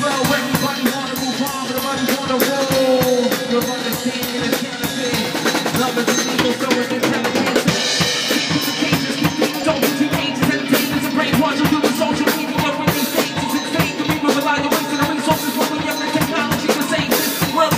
Well, everybody wanna move on, but everybody wanna roll. You're the it's